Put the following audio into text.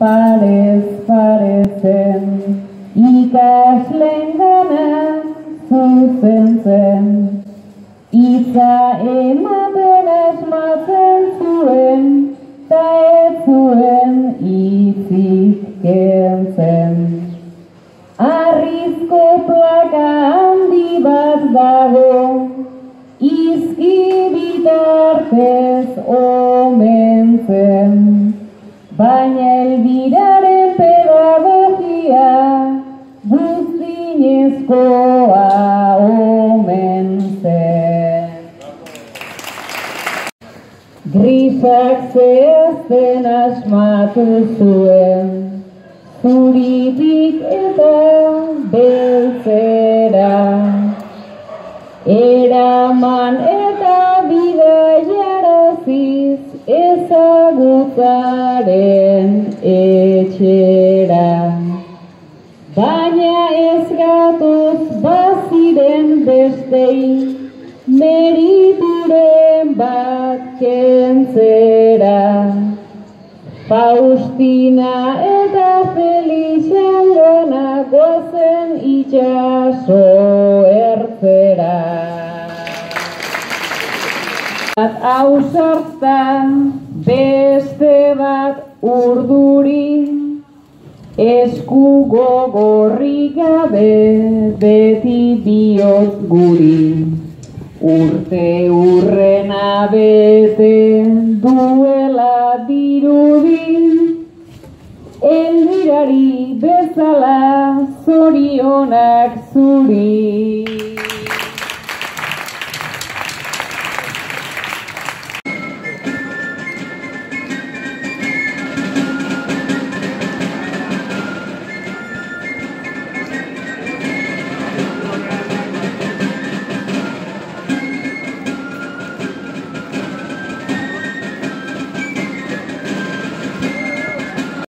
parez parezen, ikaslen gana zuzen zen. Itza ematen asmatzen zuen, ta ez zuen itzik kentzen. Arrizko plaka handi bat dago, izki bitartez omen zen. Baina guztinezkoa omen zen. Grisak zehazten asmatu zuen, zuritik eta beltzera. Eraman eta bidaiaraziz ezagutzaren etxera. Baina ez gatoz baziren bestei, merituren bat kentzera. Faustina eta Felician gona gozen itxaso ertzera. Bat ausartan beste bat urduri, esku gogorrik gabe beti bihotz guri. Urte urrena bete duela dirudi, elbirari bezala zorionak zuri.